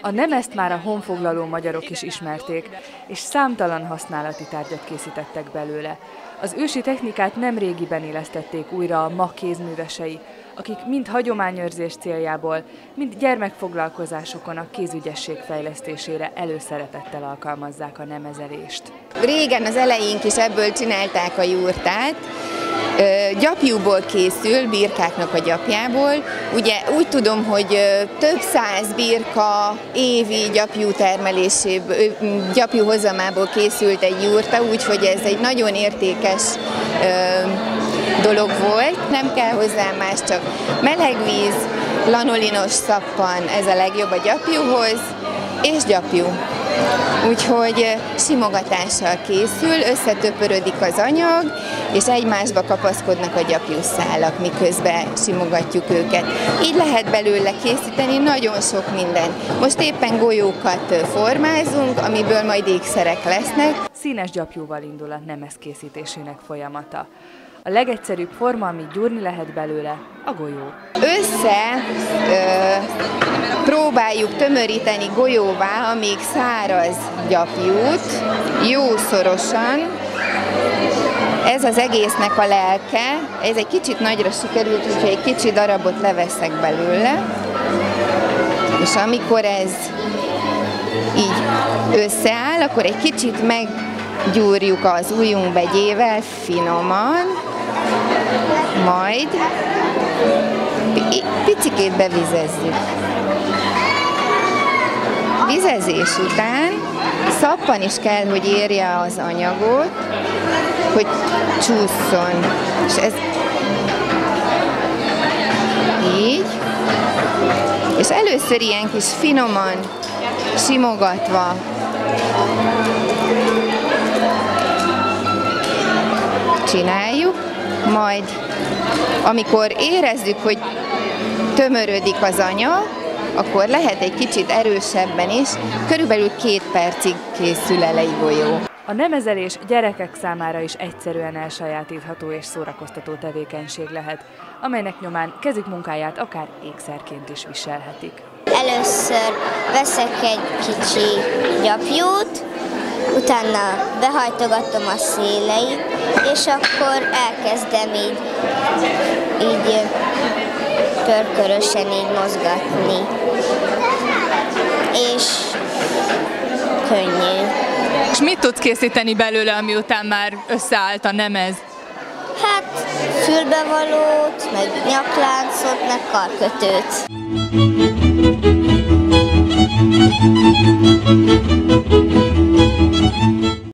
A nemezt már a honfoglaló magyarok is ismerték, és számtalan használati tárgyat készítettek belőle. Az ősi technikát nem régiben élesztették újra a ma kézművesei, akik mind hagyományőrzés céljából, mind gyermekfoglalkozásokon a kézügyesség fejlesztésére előszeretettel alkalmazzák a nemezelést. Régen az elején is ebből csinálták a jurtát, gyapjúból készül, birkáknak a gyapjából. Ugye úgy tudom, hogy több száz birka évi gyapjú termeléséből, gyapjú hozamából készült egy jurta, úgyhogy ez egy nagyon értékes dolog volt. Nem kell hozzá más, csak meleg víz, lanolinos szappan, ez a legjobb a gyapjúhoz, és gyapjú. Úgyhogy simogatással készül, összetöpörödik az anyag, és egymásba kapaszkodnak a gyapjúszálak, miközben simogatjuk őket. Így lehet belőle készíteni nagyon sok minden. Most éppen golyókat formázunk, amiből majd ékszerek lesznek. Színes gyapjúval indul a nemes készítésének folyamata. A legegyszerűbb forma, amit gyúrni lehet belőle, a golyó. Össze ö, próbáljuk tömöríteni golyóvá, amíg száraz gyapjút, jó szorosan. Ez az egésznek a lelke, ez egy kicsit nagyra sikerült, úgyhogy egy kicsi darabot leveszek belőle. És amikor ez így összeáll, akkor egy kicsit meggyúrjuk az ujjunk finoman, majd picikét bevizezzük. Vizezés után szappan is kell, hogy érje az anyagot, hogy csúszson. És ez így. És először ilyen kis finoman simogatva csináljuk, majd amikor érezzük, hogy tömörödik az anya, akkor lehet egy kicsit erősebben is, körülbelül két percig készül el egy golyó. A nemezelés gyerekek számára is egyszerűen elsajátítható és szórakoztató tevékenység lehet, amelynek nyomán kezük munkáját akár ékszerként is viselhetik. Először veszek egy kicsi gyapjút, utána behajtogatom a széleit, és akkor elkezdem így, így körkörösen így mozgatni. És könnyű. És mit tudsz készíteni belőle, ami után már összeállt a nemez? Hát fülbevalót, meg nyakláncot, meg karkötőt.